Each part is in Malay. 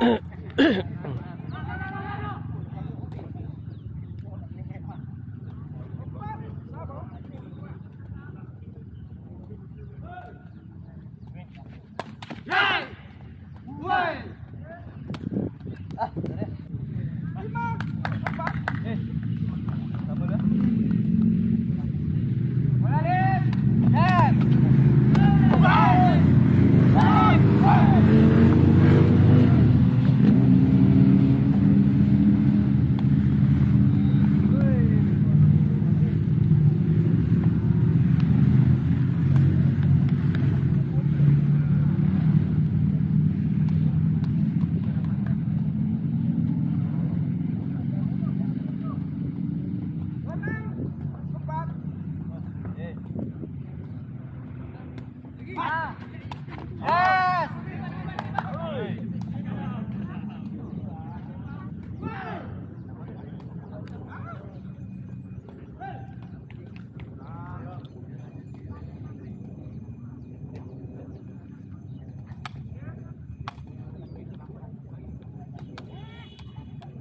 嗯，嗯。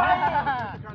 Fire!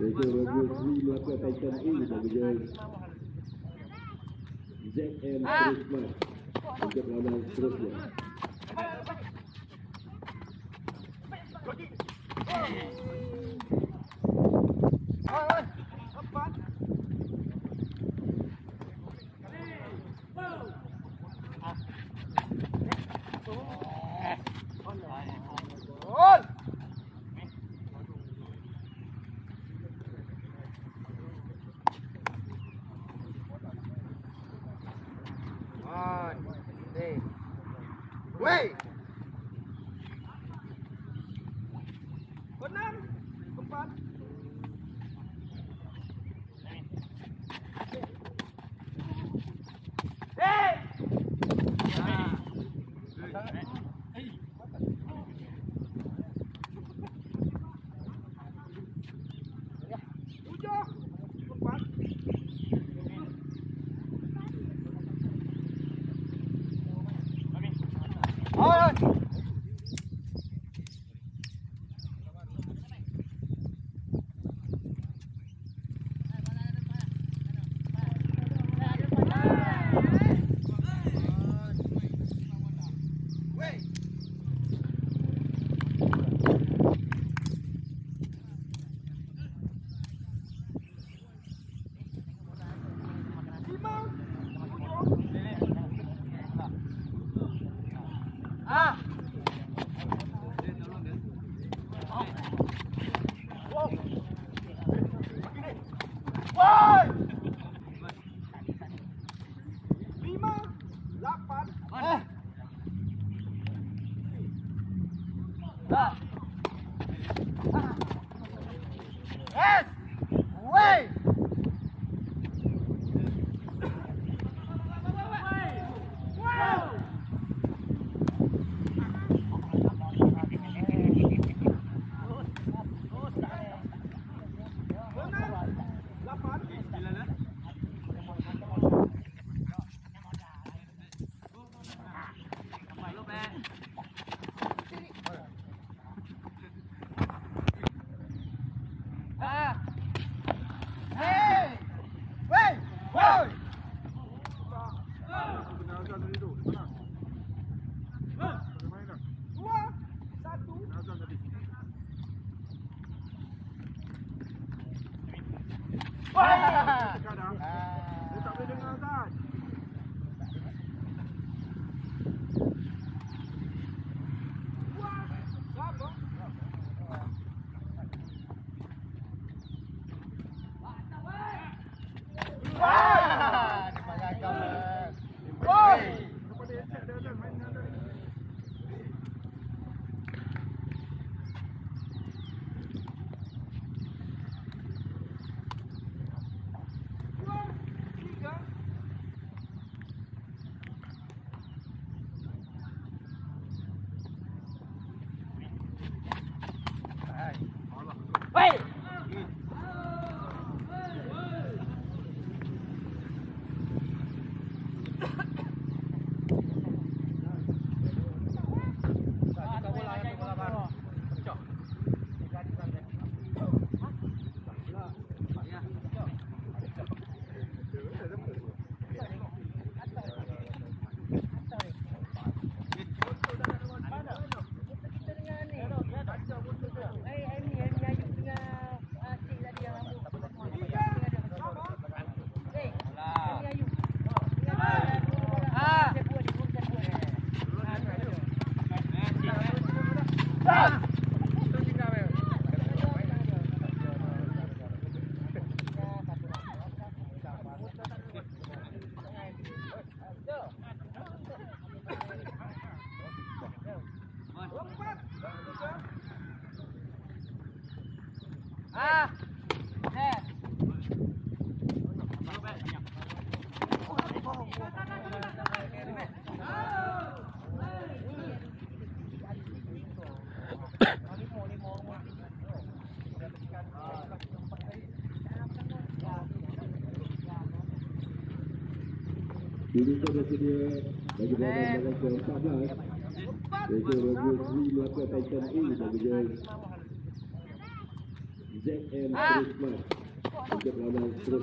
Để cho đội quân Huy Luật và tay chân Huy và bây giờ ZM Christmas untuk lawan seterusnya. Thank you. Come on. Yes. Ini sudah sedia bagi lawan lawan ke-14. Iaitu Robo Sri Melaka Titan A bagi dia ZM. Christmas terus